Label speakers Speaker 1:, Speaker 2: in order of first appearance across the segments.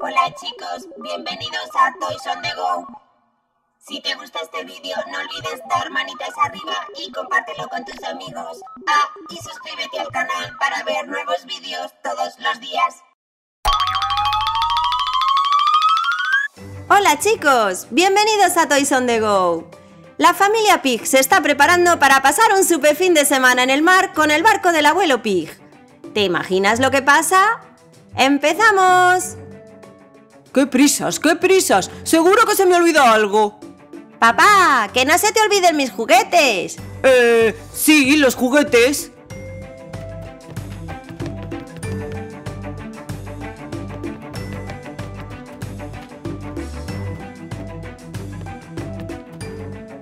Speaker 1: Hola chicos, bienvenidos a Toys on the Go. Si te gusta este vídeo, no olvides dar manitas arriba y compártelo con tus amigos. Ah, y suscríbete al canal para ver nuevos vídeos todos los días.
Speaker 2: Hola chicos, bienvenidos a Toys on the Go. La familia Pig se está preparando para pasar un super fin de semana en el mar con el barco del abuelo Pig. ¿Te imaginas lo que pasa? ¡Empezamos!
Speaker 3: ¡Qué prisas, qué prisas! Seguro que se me olvidó algo.
Speaker 2: Papá, que no se te olviden mis juguetes.
Speaker 3: Eh, sí, los juguetes.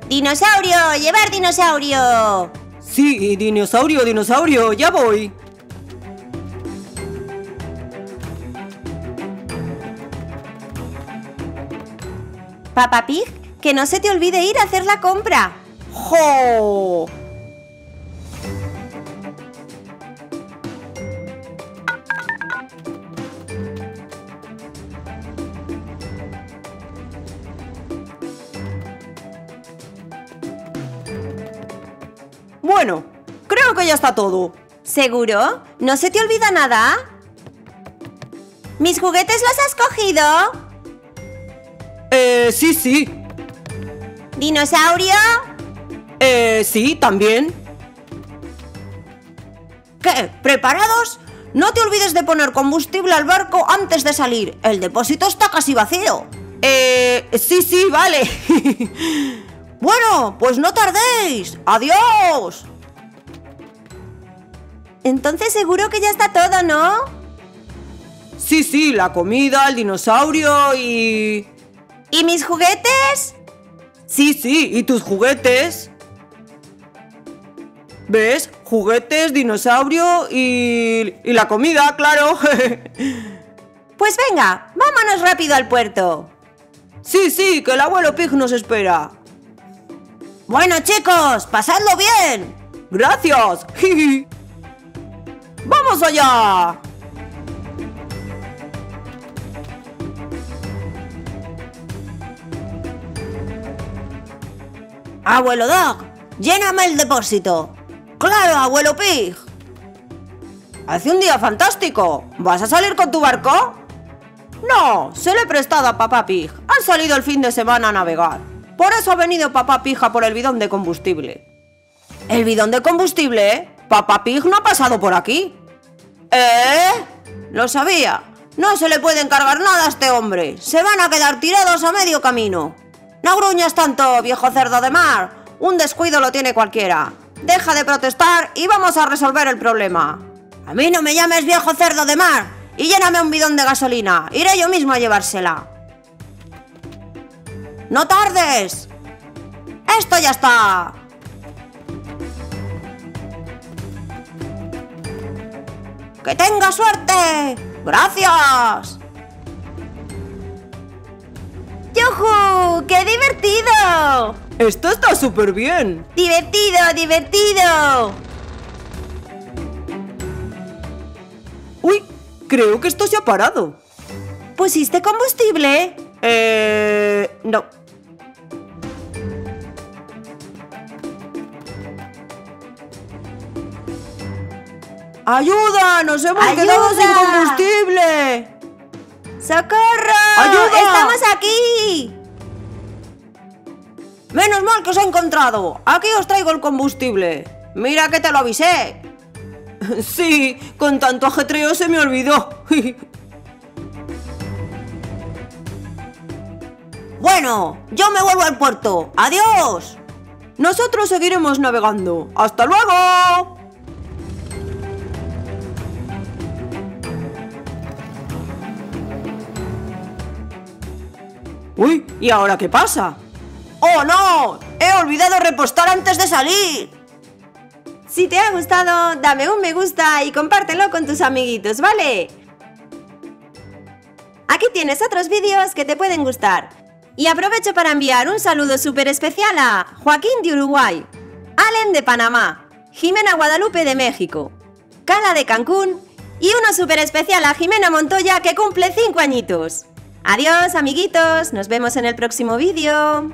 Speaker 2: ¡Dinosaurio! ¡Llevar dinosaurio!
Speaker 3: Sí, dinosaurio, dinosaurio, ya voy.
Speaker 2: Papá Pig, que no se te olvide ir a hacer la compra.
Speaker 3: ¡Jo! Bueno, creo que ya está todo.
Speaker 2: ¿Seguro? ¿No se te olvida nada? ¿Mis juguetes los has cogido?
Speaker 3: Eh, sí, sí.
Speaker 2: ¿Dinosaurio?
Speaker 3: Eh, sí, también. ¿Qué? ¿Preparados? No te olvides de poner combustible al barco antes de salir. El depósito está casi vacío. Eh, sí, sí, vale. bueno, pues no tardéis. Adiós.
Speaker 2: Entonces seguro que ya está todo, ¿no?
Speaker 3: Sí, sí, la comida, el dinosaurio y...
Speaker 2: ¿Y mis juguetes?
Speaker 3: Sí, sí, ¿y tus juguetes? ¿Ves? Juguetes, dinosaurio y... y la comida, claro.
Speaker 2: pues venga, vámonos rápido al puerto.
Speaker 3: Sí, sí, que el abuelo Pig nos espera.
Speaker 2: Bueno, chicos, pasadlo bien.
Speaker 3: Gracias. ¡Vamos allá!
Speaker 2: Abuelo Dog, lléname el depósito. Claro, abuelo Pig.
Speaker 3: Hace un día fantástico. ¿Vas a salir con tu barco? No, se lo he prestado a papá Pig. Han salido el fin de semana a navegar. Por eso ha venido papá Pija por el bidón de combustible. ¿El bidón de combustible? Papá Pig no ha pasado por aquí. ¿Eh? Lo sabía. No se le puede encargar nada a este hombre. Se van a quedar tirados a medio camino. No gruñas tanto, viejo cerdo de mar. Un descuido lo tiene cualquiera. Deja de protestar y vamos a resolver el problema. A mí no me llames viejo cerdo de mar y lléname un bidón de gasolina. Iré yo mismo a llevársela. ¡No tardes! ¡Esto ya está! ¡Que tenga suerte! ¡Gracias!
Speaker 2: ¡Yujú! ¡Qué divertido!
Speaker 3: Esto está súper bien.
Speaker 2: ¡Divertido, divertido!
Speaker 3: Uy, creo que esto se ha parado.
Speaker 2: ¿Pusiste combustible?
Speaker 3: Eh... No. ¡Ayuda! ¡Nos hemos
Speaker 2: ¡Ayuda!
Speaker 3: quedado sin combustible!
Speaker 2: ¡Socorro!
Speaker 3: ¡Ayuda!
Speaker 2: ¡Estamos aquí!
Speaker 3: Menos mal que os he encontrado. Aquí os traigo el combustible. Mira que te lo avisé. Sí, con tanto ajetreo se me olvidó. Bueno, yo me vuelvo al puerto. ¡Adiós! Nosotros seguiremos navegando. ¡Hasta luego! Uy, ¿y ahora qué pasa? ¡Oh, no! ¡He olvidado repostar antes de salir!
Speaker 2: Si te ha gustado, dame un me gusta y compártelo con tus amiguitos, ¿vale? Aquí tienes otros vídeos que te pueden gustar. Y aprovecho para enviar un saludo súper especial a Joaquín de Uruguay, Allen de Panamá, Jimena Guadalupe de México, Cala de Cancún Y uno súper especial a Jimena Montoya que cumple 5 añitos. Adiós amiguitos, nos vemos en el próximo vídeo.